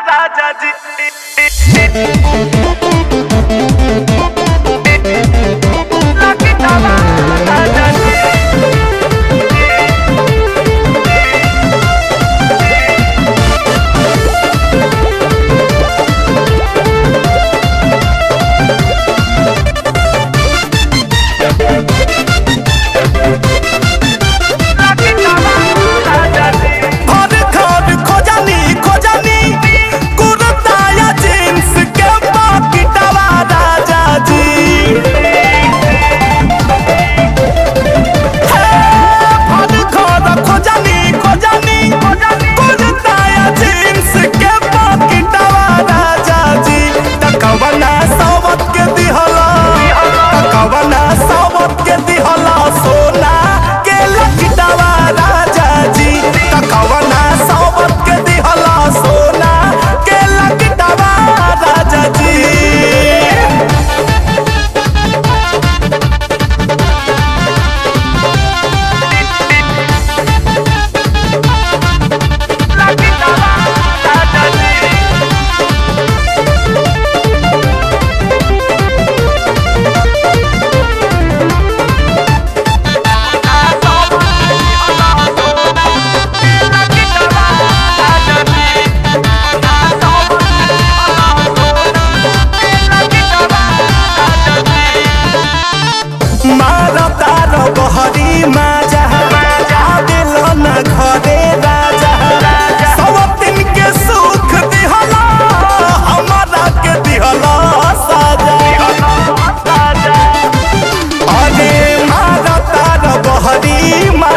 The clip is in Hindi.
राजा जी। cima.